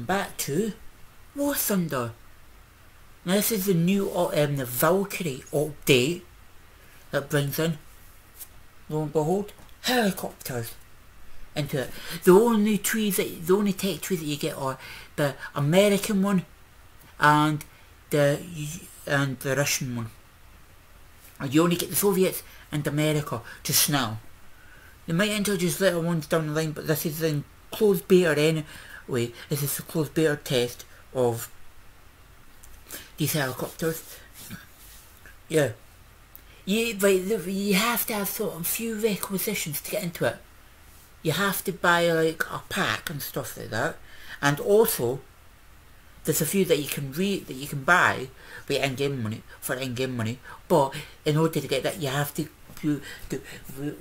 welcome back to War Thunder. Now this is the new um, the Valkyrie update that brings in, lo and behold, helicopters into it. The only trees that the only tech trees that you get are the American one and the and the Russian one. And you only get the Soviets and America just now. They might introduce little ones down the line, but this is in closed beta anyway. This is a closed beta test of these helicopters. Yeah. You, right, you have to have sort of a few requisitions to get into it. You have to buy like a pack and stuff like that. And also, there's a few that you can read that you can buy with in-game money for in-game money. But in order to get that, you have to do, do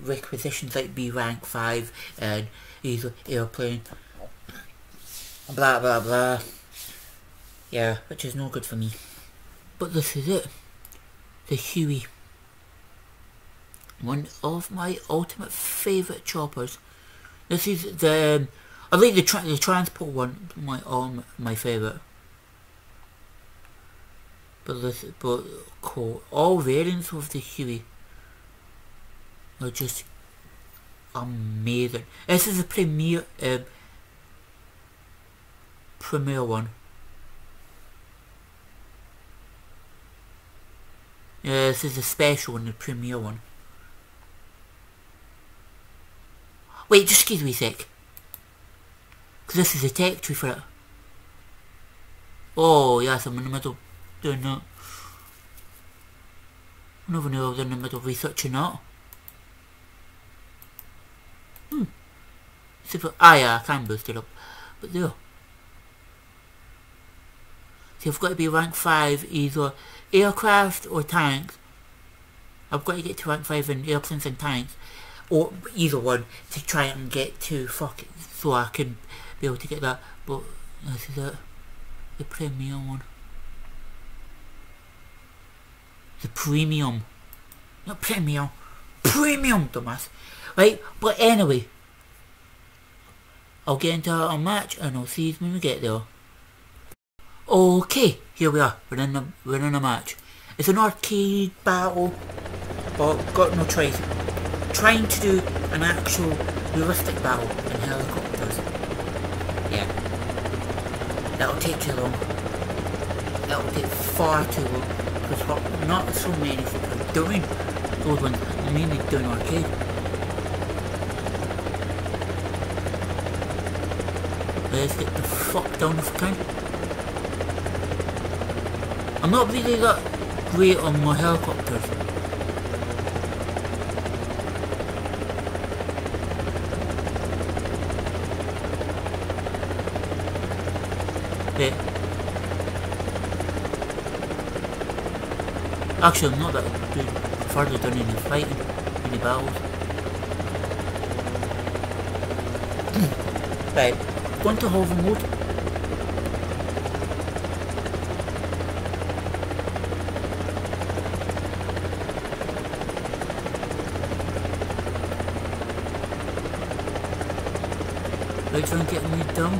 requisitions like B rank five and either airplane. Blah blah blah. Yeah, which is no good for me. But this is it. The Huey. One of my ultimate favourite choppers. This is the... I think the, tra the transport one, my um, my favourite. But this, but cool. All variants of the Huey are just amazing. This is a premiere, um, premiere one. Yeah, this is a special one, the premiere one. Wait, just excuse me a sec. Because this is a tech tree for it. Oh, yes, I'm in the middle doing that. I never knew I was in the middle of researching that. Hmm. I, ah yeah, I can boost it up. But there. See, I've got to be rank 5 either aircraft or tanks. I've got to get to rank 5 in airplanes and tanks. Or either one to try and get to fuck it so I can be able to get that. But this is it. The premium one. The premium. Not premium. Premium, dumbass. Right, but anyway. I'll get into a match and I'll see you when we get there. Okay, here we are. We're in a we're in a match. It's an arcade battle, but got no choice. Trying to do an actual realistic battle in helicopters. Yeah. That'll take too long. That'll take far too long. Because what not so many people are doing those ones, mainly doing arcade. Let's get the fuck down we can. I'm not really that great on my helicopters. Yeah. Actually, I'm not that good further done in the fighting, in the battles. right, going to hover mode. Are you trying to get me dumb?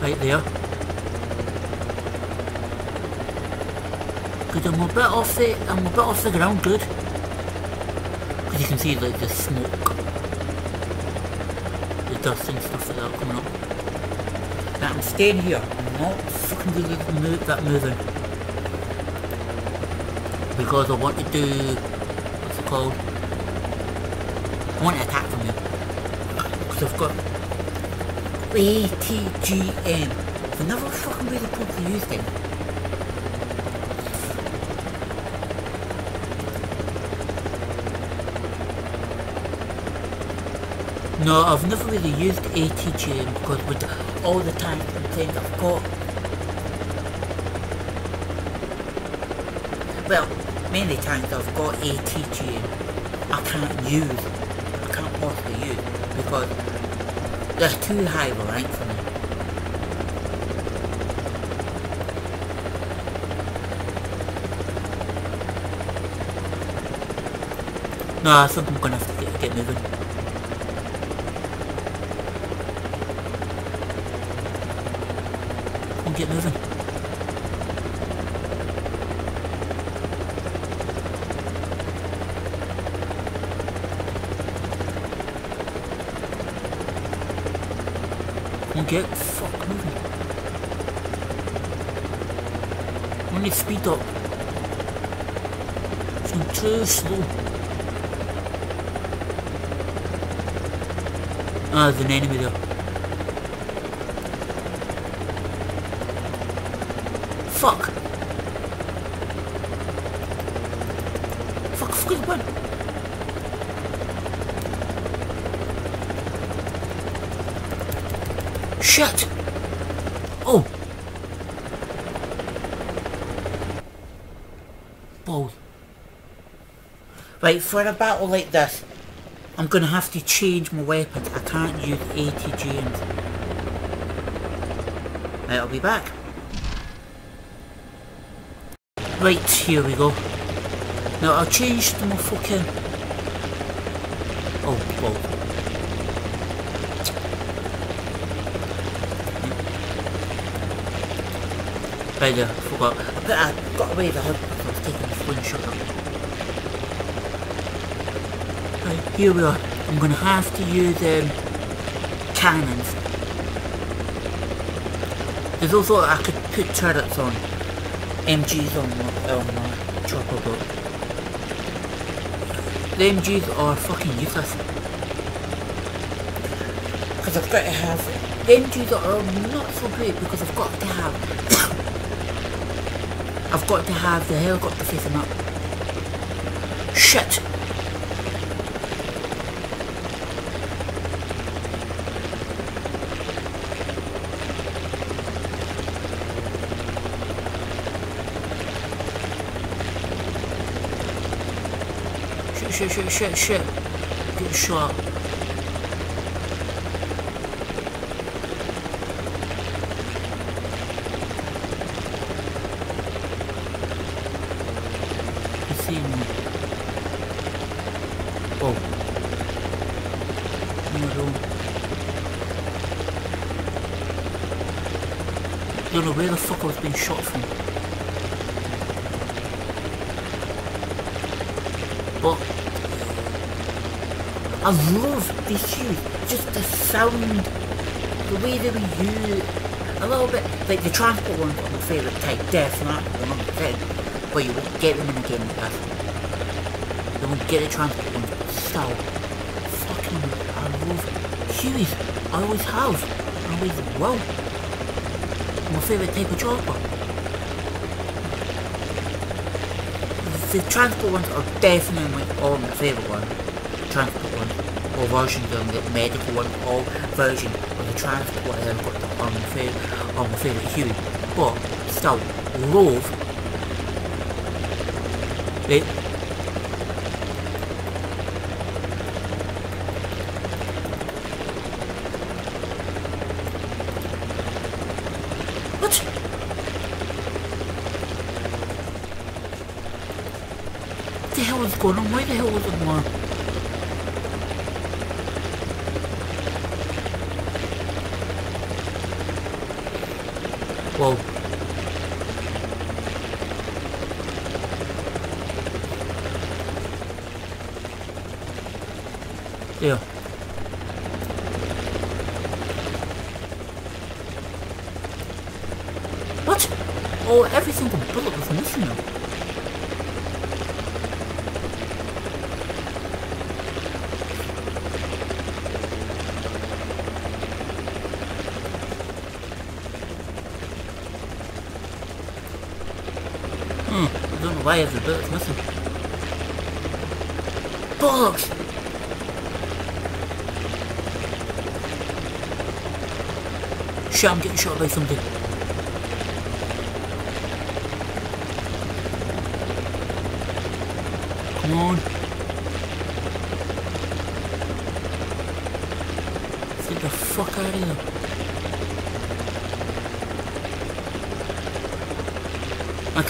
Right there. Good, I'm a bit off the I'm a bit off the ground, good. Because you can see like the smoke dust and stuff like that coming up. Now I'm staying here. I'm not fucking really move that moving. Because I want to do what's it called? I want to attack from here. Because I've got ATGM. I've never fucking really properly used them. No, I've never really used ATGM because with all the time I'm playing I've got well, many times I've got ATGM I can't use I can't possibly use because they're too high of a rank for me. No, I think I'm gonna have to get, get moving. Get moving. Come get fuck moving. Need speed up. It's too slow. Ah, there's an enemy there. Fuck! Fuck, fuck, run! Shit! Oh! Balls. Right, for a battle like this, I'm gonna have to change my weapons. I can't use ATGMs. Right, I'll be back. Right, here we go. Now I'll change to my fucking... Oh, well. Right there, forgot. I got away the because I was taking the slingshot up. Right, here we are. I'm gonna have to use um, cannons. There's also I could put turrets on. MGs on my, on my chopper boat. The MGs are fucking useless. Because I've got to have... The MGs are not so great because I've got to have I've got to have the helicopter facing up. Shit! Shit, shit, shit, shit, shit. Get shot. see me. Oh. No. Don't know where the fuck I was being shot from. But I love these shoes. Just the sound, the way they were used. A little bit like the transport ones are my favourite type, definitely number 10 but you won't get them in the game like that. You won't get a transport one. So, fucking, I love Hueys. I always have. I always will. My favourite type of chopper. The transport ones are definitely all my favourite ones. Transport ones. Or versions of the medical one, all version of the transport helicopter are my favourite, are my favourite Huey. But, still, love eh? Wait. What? The hell is going on? Why the hell is it more? Whoa. Yeah. What? Oh, every single bullet was missing now. Hmm, I don't know why bullet's missing. Bollocks! Shit, I'm getting shot by something. Come on.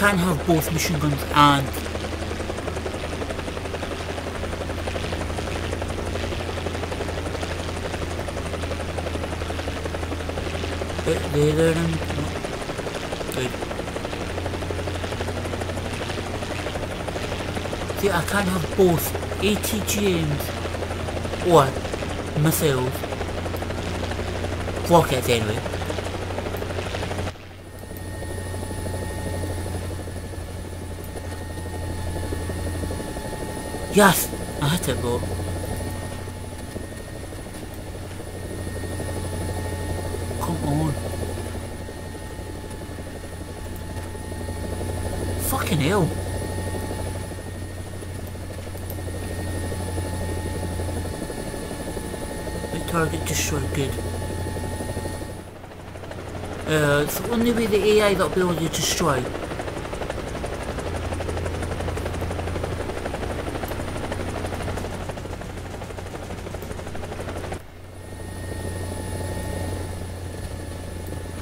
can't have both machine guns and They don't good. See, I can't have both ATGMs or missiles, rockets anyway. Yes! I hit it bro. Come on. Fucking hell. The target destroyed good. Uh, it's the only way the AI that'll be able to destroy.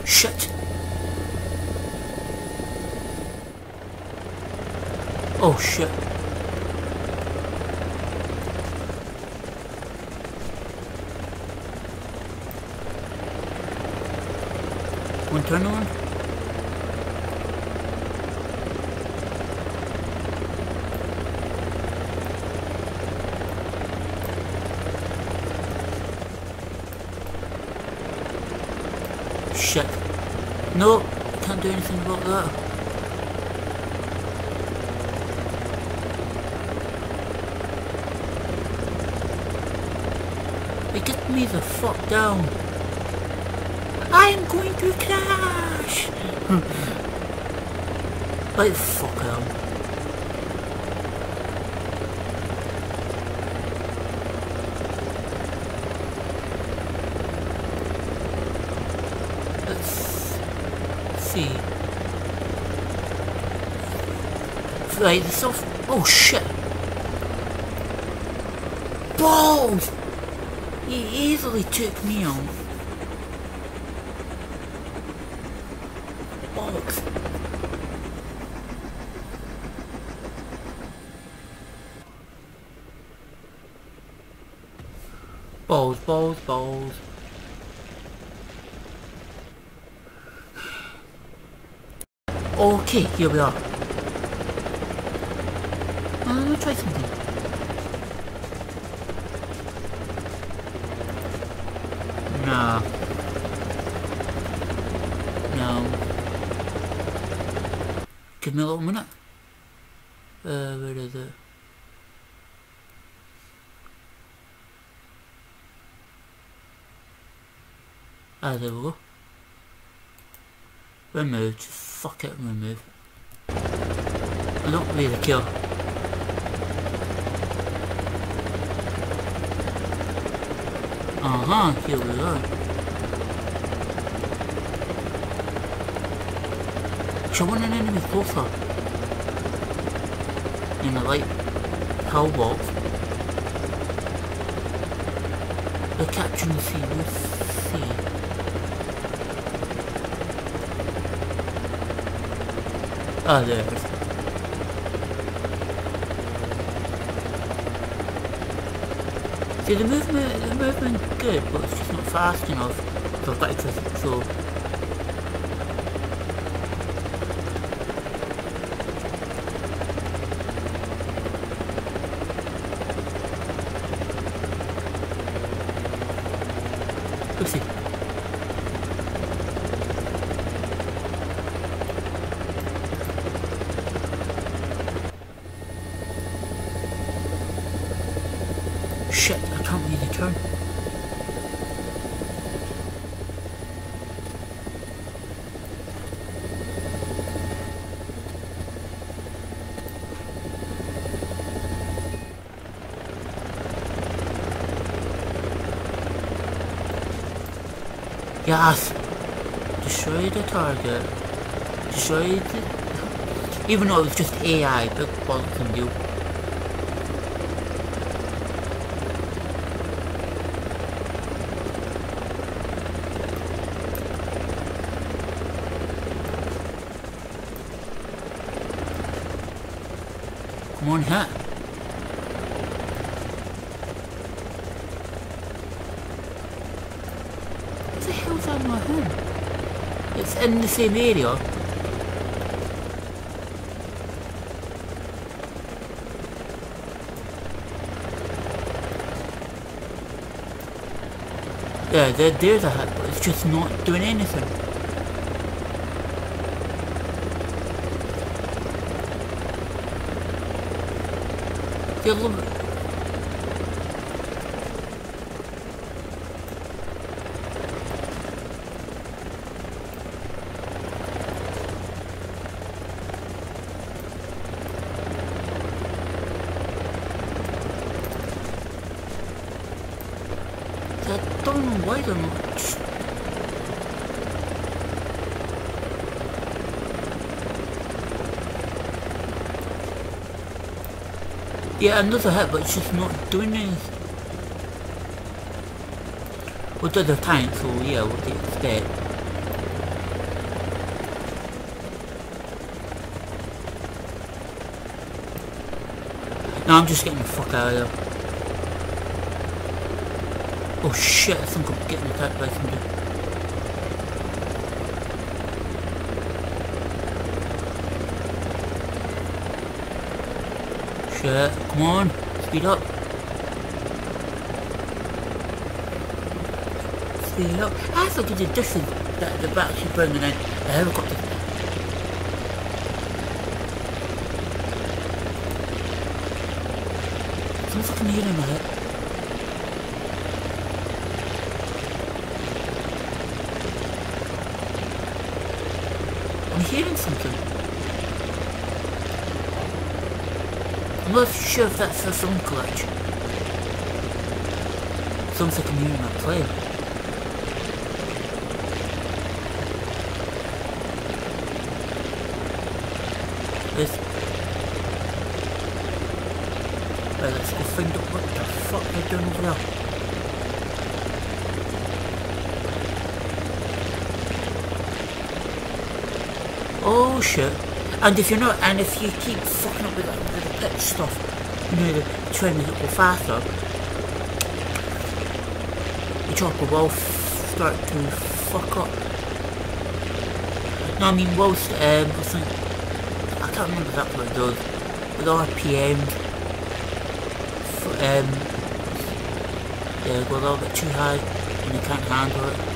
Shit! Oh shit. One turn on? Shit. No, can't do anything about that. Hey, get me the fuck down. I'm going to crash. like fuck hell. Right, the soft. Oh shit! Balls! He easily took me on. Bollocks. Balls, balls, balls. Okay, here we are. Uh, let me try something. No. No. Give me a little minute. Uh, where is it? Ah, there we go. Remove, just fuck it and remove. I don't really care. Uh-huh, here we are. Show one an enemy closer. In the light hull box. The C with C. Ah, there it is. See, the movement, the movement good, but it's just not fast enough for so Oopsie. Shit, I can't really turn. Yes! Destroy the target. Destroy the... Even though it's just AI, big bollocks can do. Come on, hit. What the hell's on my home? It's in the same area. Yeah, there, there's a hut, but it's just not doing anything. Yeah, look. I don't know why they're not. Yeah, another hit, but it's just not doing anything. Well, the other tank, so yeah, what do you expect? No, I'm just getting the fuck out of here. Oh shit, I think I'm getting attacked by somebody. Come on, speed up. Speed up. Ah, I thought it was different that the battery bringing in the helicopter. I'm fucking that. I'm hearing something. Not sure if that's a sound glitch. Sounds like I'm hearing a plane. Let's... Right, let's go find out what the fuck they're doing over there. Oh shit. And if you're not, and if you keep fucking up with, with the pitch stuff, you know, the trying to go faster, the chopper will start to fuck up. No, I mean, whilst, um, I think, I can't remember exactly what it does, with RPM, um, yeah, go a little bit too high, and you can't handle it.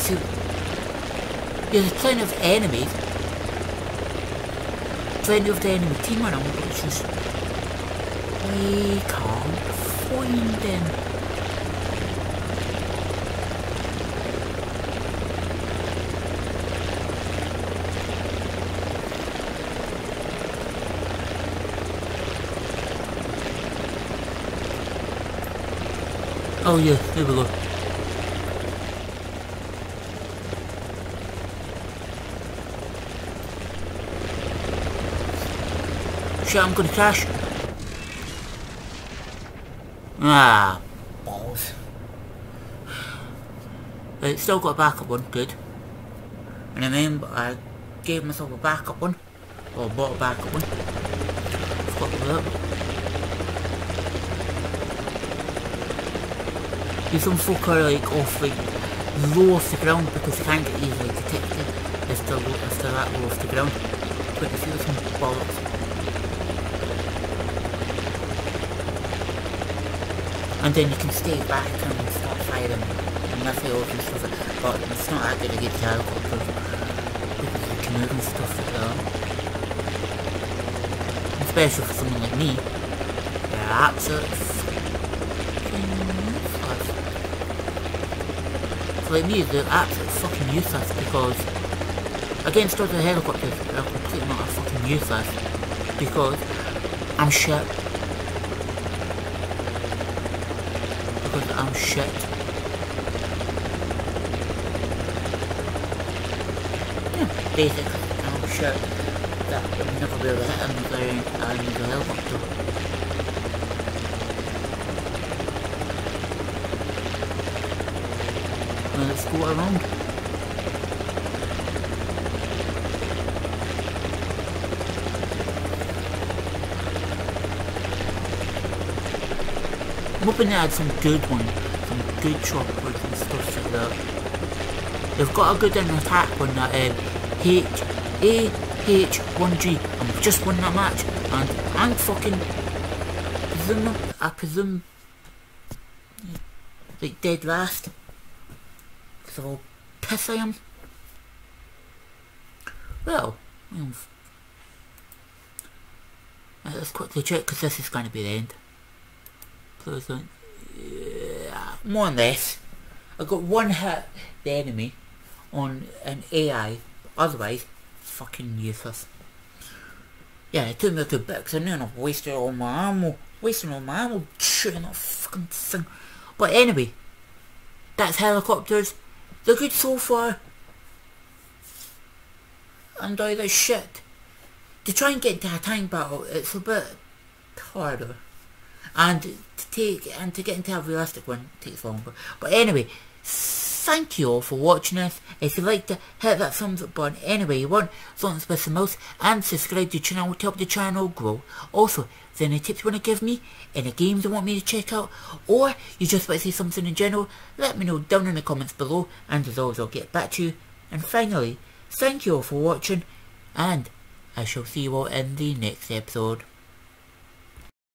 see, there's plenty of enemies. Plenty of the enemy team around, but it's just we can't find them. Oh yeah, here we go. Shit, I'm gonna crash. Ah, balls. Right, still got a backup one, good. And I remember I gave myself a backup one. Or bought a backup one. Forgot about that. There's some are like off like low off the ground because they can't get easily detected if they're, if they're that low off the ground. But if you some bollocks. And then you can stay back and start firing missiles and stuff like. But it's not that good get the helicopter because you can move and stuff like that. Especially for someone like me. They're absolute fucking useless. For like me, they're absolutely fucking useless because against other helicopters, they're completely not fucking useless because I'm shit. Because I'm shit. Yeah, basically, I'm shit that I'll never be able to hit him wearing a new helicopter. Now let's go around. Hoping they had some good ones, some good choppers and stuff like that. They've got a good attack one that um, H A H1G and we've just won that match and I'm fucking presume I presume like dead last all piss I am. Well, let's quickly check because this is going to be the end. Yeah, more or less. I got one hit the enemy on an AI, otherwise fucking useless. Yeah, it took me a good bit because I knew I've wasted all my ammo, wasting all my ammo shooting that fucking thing. But anyway, that's helicopters. They're good so far. And all this shit. To try and get into a tank battle, it's a bit harder. And to take and to get into a realistic one takes longer. But anyway, thank you all for watching this. If you like to hit that thumbs up button anyway you want, something special most, and subscribe to the channel to help the channel grow. Also, if there any tips you want to give me, any games you want me to check out, or you just want to say something in general, let me know down in the comments below, and as always I'll get back to you. And finally, thank you all for watching, and I shall see you all in the next episode.